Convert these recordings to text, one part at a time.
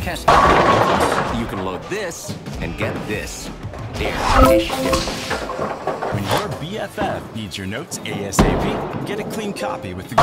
You can load this and get this. When your BFF needs your notes ASAP, get a clean copy with the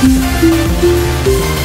Thank